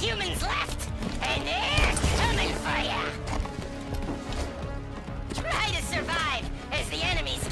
humans left, and they're coming for you! Try to survive as the enemies